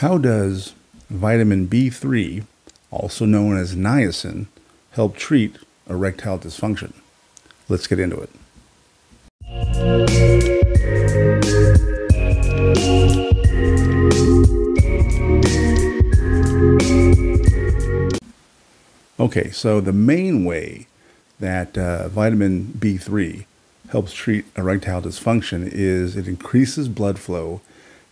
How does vitamin B3, also known as niacin, help treat erectile dysfunction? Let's get into it. Okay, so the main way that uh, vitamin B3 helps treat erectile dysfunction is it increases blood flow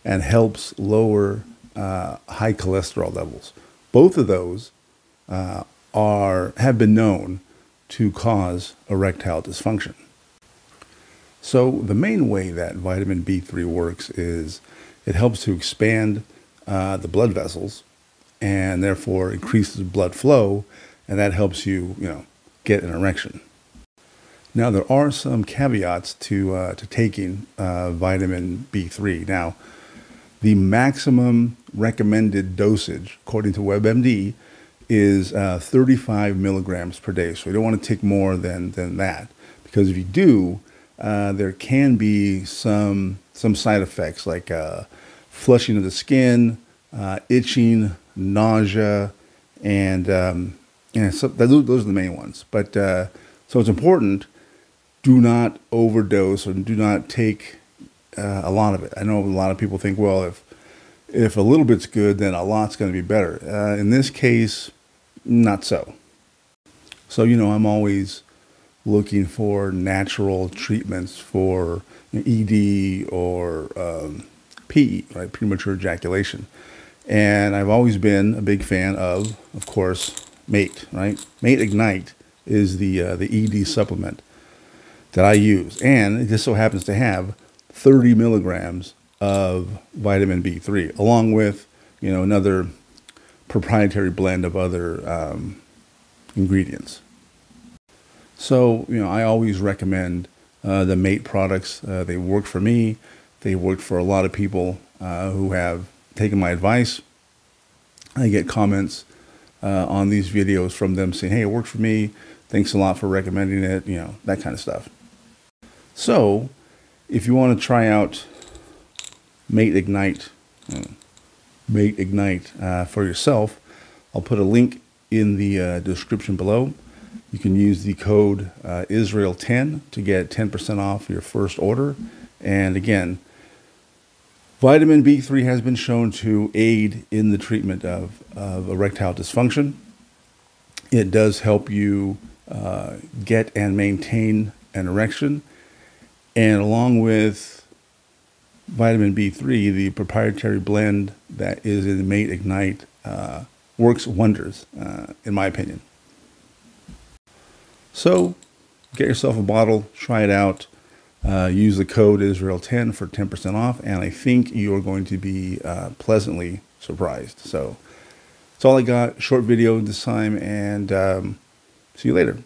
and helps lower uh, high cholesterol levels. Both of those uh, are have been known to cause erectile dysfunction. So the main way that vitamin B3 works is it helps to expand uh, the blood vessels and therefore increases blood flow, and that helps you, you know, get an erection. Now there are some caveats to uh, to taking uh, vitamin B3. Now the maximum recommended dosage, according to WebMD, is uh, 35 milligrams per day. So you don't want to take more than, than that because if you do, uh, there can be some some side effects like uh, flushing of the skin, uh, itching, nausea, and um, yeah, so those, those are the main ones. But uh, so it's important. Do not overdose or do not take uh, a lot of it. I know a lot of people think, well, if if a little bit's good, then a lot's going to be better. Uh, in this case, not so. So you know, I'm always looking for natural treatments for ED or um, PE, right, premature ejaculation. And I've always been a big fan of, of course, Mate, right? Mate Ignite is the uh, the ED supplement that I use, and it just so happens to have 30 milligrams of vitamin B3, along with you know another proprietary blend of other um, ingredients. So you know I always recommend uh, the Mate products. Uh, they work for me. They work for a lot of people uh, who have taken my advice. I get comments uh, on these videos from them saying, "Hey, it worked for me. Thanks a lot for recommending it." You know that kind of stuff. So, if you want to try out Mate Ignite, Mate Ignite uh, for yourself, I'll put a link in the uh, description below. You can use the code uh, Israel10 to get 10% off your first order. And again, vitamin B3 has been shown to aid in the treatment of, of erectile dysfunction. It does help you uh, get and maintain an erection. And along with vitamin B3, the proprietary blend that is in Mate Ignite uh, works wonders, uh, in my opinion. So get yourself a bottle, try it out. Uh, use the code Israel10 for 10% off, and I think you're going to be uh, pleasantly surprised. So that's all I got. Short video this time, and um, see you later.